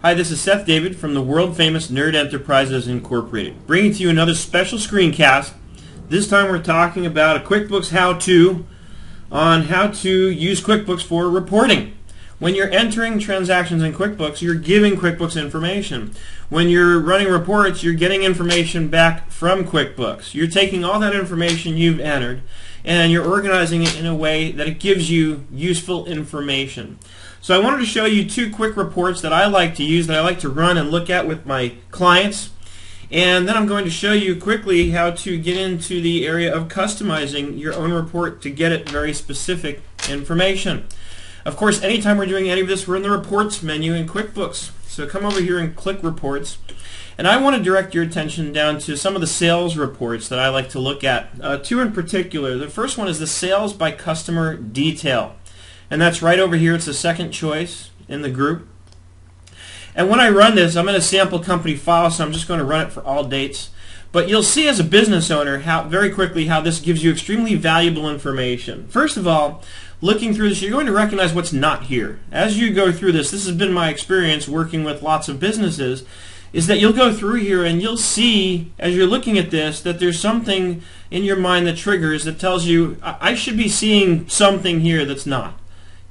Hi, this is Seth David from the world famous Nerd Enterprises Incorporated, bringing to you another special screencast. This time we're talking about a QuickBooks how-to on how to use QuickBooks for reporting. When you're entering transactions in QuickBooks, you're giving QuickBooks information. When you're running reports, you're getting information back from QuickBooks. You're taking all that information you've entered and you're organizing it in a way that it gives you useful information. So I wanted to show you two quick reports that I like to use, that I like to run and look at with my clients. And then I'm going to show you quickly how to get into the area of customizing your own report to get it very specific information. Of course, anytime we're doing any of this, we're in the Reports menu in QuickBooks. So come over here and click Reports. And I want to direct your attention down to some of the sales reports that I like to look at. Uh, two in particular. The first one is the Sales by Customer Detail. And that's right over here. It's the second choice in the group. And when I run this, I'm in a sample company file, so I'm just going to run it for all dates. But you'll see as a business owner how very quickly how this gives you extremely valuable information. First of all, looking through this, you're going to recognize what's not here. As you go through this, this has been my experience working with lots of businesses, is that you'll go through here and you'll see, as you're looking at this, that there's something in your mind that triggers that tells you, I should be seeing something here that's not.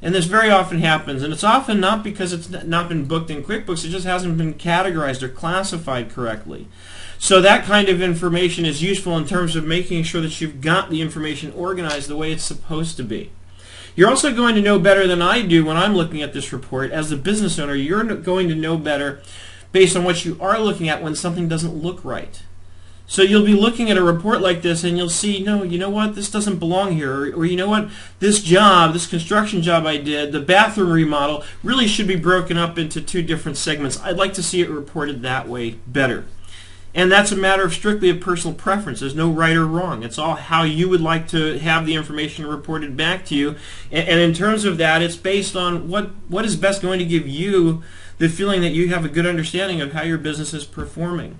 And this very often happens, and it's often not because it's not been booked in QuickBooks, it just hasn't been categorized or classified correctly. So that kind of information is useful in terms of making sure that you've got the information organized the way it's supposed to be. You're also going to know better than I do when I'm looking at this report. As a business owner, you're going to know better based on what you are looking at when something doesn't look right. So you'll be looking at a report like this and you'll see, no, you know what, this doesn't belong here. Or, or, you know what, this job, this construction job I did, the bathroom remodel, really should be broken up into two different segments. I'd like to see it reported that way better. And that's a matter of strictly of personal preference. There's no right or wrong. It's all how you would like to have the information reported back to you. And, and in terms of that, it's based on what, what is best going to give you the feeling that you have a good understanding of how your business is performing.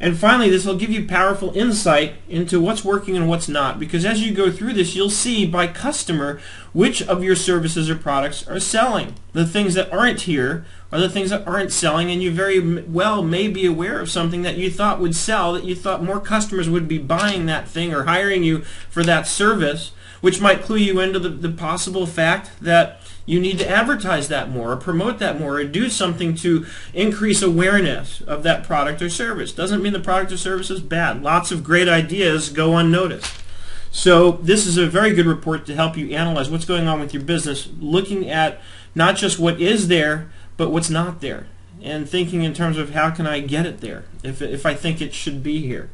And finally, this will give you powerful insight into what's working and what's not. Because as you go through this, you'll see by customer which of your services or products are selling. The things that aren't here are the things that aren't selling, and you very well may be aware of something that you thought would sell, that you thought more customers would be buying that thing or hiring you for that service, which might clue you into the, the possible fact that you need to advertise that more or promote that more or do something to increase awareness of that product or service. Doesn't mean the product or service is bad. Lots of great ideas go unnoticed. So this is a very good report to help you analyze what's going on with your business, looking at not just what is there, but what's not there, and thinking in terms of how can I get it there if, if I think it should be here.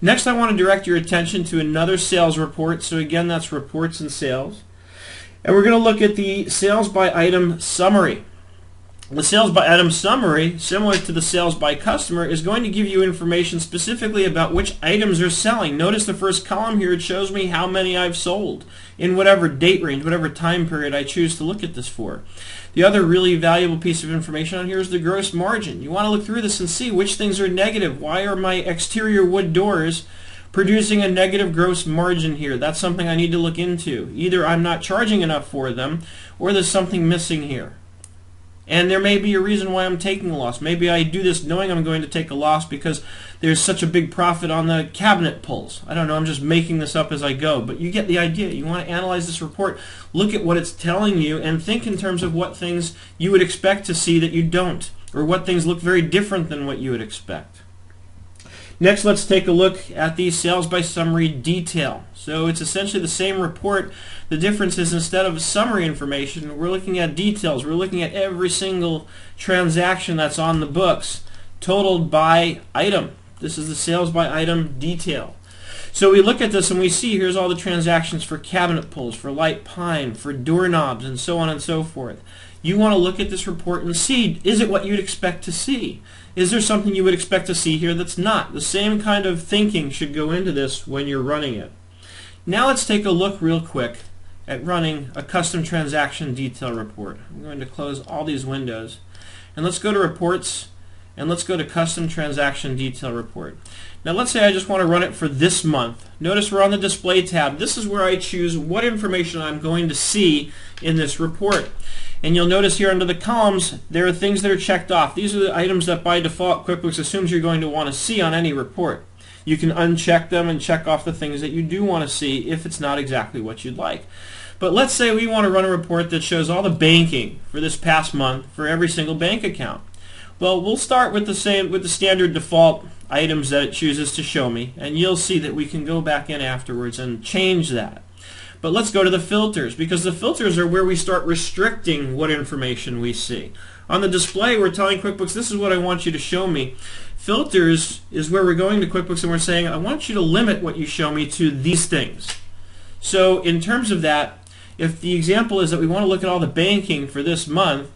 Next, I want to direct your attention to another sales report. So again, that's reports and sales. And we're going to look at the sales by item summary. The sales by item summary, similar to the sales by customer, is going to give you information specifically about which items are selling. Notice the first column here, it shows me how many I've sold in whatever date range, whatever time period I choose to look at this for. The other really valuable piece of information on here is the gross margin. You want to look through this and see which things are negative. Why are my exterior wood doors producing a negative gross margin here. That's something I need to look into. Either I'm not charging enough for them or there's something missing here. And there may be a reason why I'm taking a loss. Maybe I do this knowing I'm going to take a loss because there's such a big profit on the cabinet pulls. I don't know, I'm just making this up as I go. But you get the idea. You want to analyze this report, look at what it's telling you, and think in terms of what things you would expect to see that you don't, or what things look very different than what you would expect. Next, let's take a look at the sales by summary detail. So it's essentially the same report. The difference is instead of summary information, we're looking at details. We're looking at every single transaction that's on the books, totaled by item. This is the sales by item detail. So we look at this and we see here's all the transactions for cabinet pulls, for light pine, for doorknobs, and so on and so forth. You want to look at this report and see, is it what you'd expect to see? Is there something you would expect to see here that's not? The same kind of thinking should go into this when you're running it. Now let's take a look real quick at running a custom transaction detail report. I'm going to close all these windows and let's go to reports and let's go to custom transaction detail report. Now let's say I just want to run it for this month. Notice we're on the display tab. This is where I choose what information I'm going to see in this report. And you'll notice here under the columns, there are things that are checked off. These are the items that by default QuickBooks assumes you're going to want to see on any report. You can uncheck them and check off the things that you do want to see if it's not exactly what you'd like. But let's say we want to run a report that shows all the banking for this past month for every single bank account. Well, we'll start with the same with the standard default items that it chooses to show me, and you'll see that we can go back in afterwards and change that. But let's go to the filters because the filters are where we start restricting what information we see. On the display, we're telling QuickBooks, this is what I want you to show me. Filters is where we're going to QuickBooks and we're saying, I want you to limit what you show me to these things. So in terms of that, if the example is that we want to look at all the banking for this month,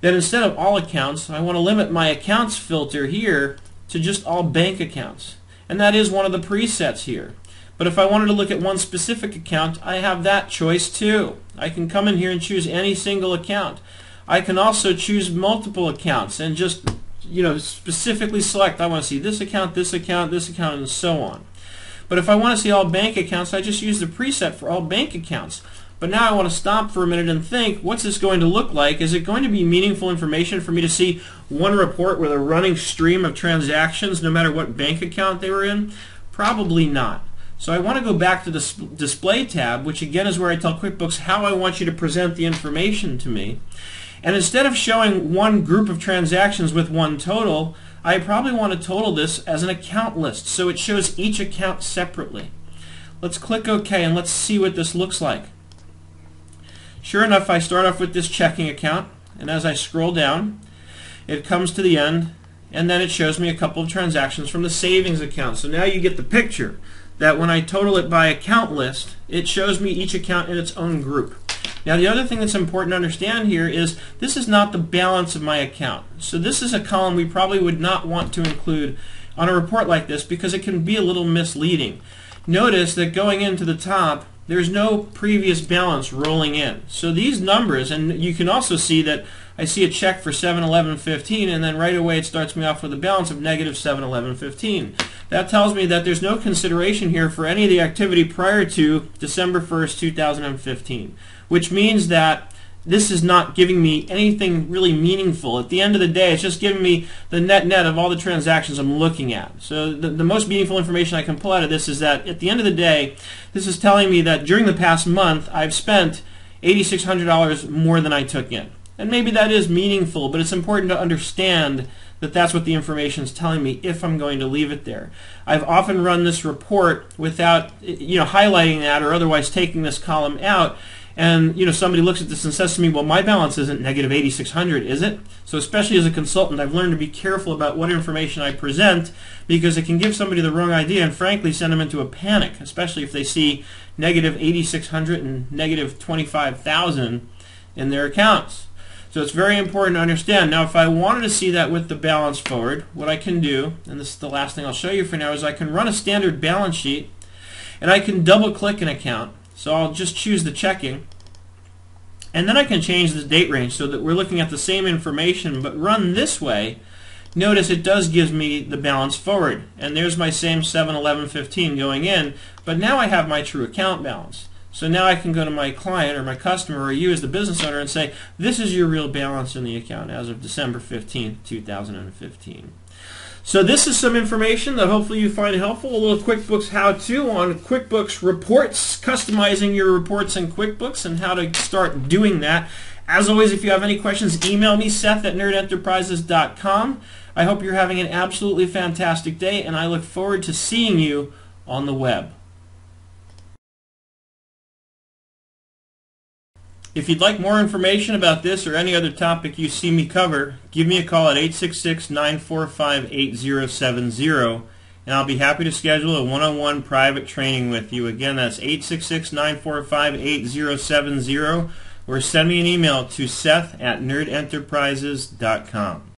then instead of all accounts, I want to limit my accounts filter here to just all bank accounts. And that is one of the presets here. But if I wanted to look at one specific account, I have that choice too. I can come in here and choose any single account. I can also choose multiple accounts and just you know specifically select I want to see this account, this account, this account, and so on. But if I want to see all bank accounts, I just use the preset for all bank accounts. But now I want to stop for a minute and think, what's this going to look like? Is it going to be meaningful information for me to see one report with a running stream of transactions no matter what bank account they were in? Probably not. So I want to go back to the display tab, which again is where I tell QuickBooks how I want you to present the information to me. And instead of showing one group of transactions with one total, I probably want to total this as an account list so it shows each account separately. Let's click OK and let's see what this looks like. Sure enough, I start off with this checking account and as I scroll down, it comes to the end and then it shows me a couple of transactions from the savings account. So now you get the picture that when I total it by account list, it shows me each account in its own group. Now the other thing that's important to understand here is this is not the balance of my account. So this is a column we probably would not want to include on a report like this because it can be a little misleading. Notice that going into the top, there's no previous balance rolling in. So these numbers, and you can also see that I see a check for 711.15 and then right away it starts me off with a balance of negative 711.15. That tells me that there's no consideration here for any of the activity prior to December 1st, 2015, which means that this is not giving me anything really meaningful. At the end of the day, it's just giving me the net net of all the transactions I'm looking at. So the, the most meaningful information I can pull out of this is that at the end of the day, this is telling me that during the past month, I've spent $8,600 more than I took in. And maybe that is meaningful, but it's important to understand that that's what the information is telling me if I'm going to leave it there. I've often run this report without you know highlighting that or otherwise taking this column out and you know somebody looks at this and says to me, well, my balance isn't negative 8,600, is it? So especially as a consultant, I've learned to be careful about what information I present because it can give somebody the wrong idea and frankly send them into a panic, especially if they see negative 8,600 and negative 25,000 in their accounts. So it's very important to understand. Now, if I wanted to see that with the balance forward, what I can do, and this is the last thing I'll show you for now, is I can run a standard balance sheet, and I can double-click an account. So I'll just choose the checking, and then I can change the date range so that we're looking at the same information, but run this way, notice it does give me the balance forward. And there's my same 71115 going in, but now I have my true account balance. So now I can go to my client or my customer or you as the business owner and say, this is your real balance in the account as of December 15, 2015. So this is some information that hopefully you find helpful. A little QuickBooks how-to on QuickBooks reports, customizing your reports in QuickBooks and how to start doing that. As always, if you have any questions, email me, Seth at nerdenterprises.com. I hope you're having an absolutely fantastic day, and I look forward to seeing you on the web. If you'd like more information about this or any other topic you see me cover, give me a call at 866-945-8070 and I'll be happy to schedule a one-on-one private training with you. Again, that's 866-945-8070 or send me an email to seth at nerdenterprises.com.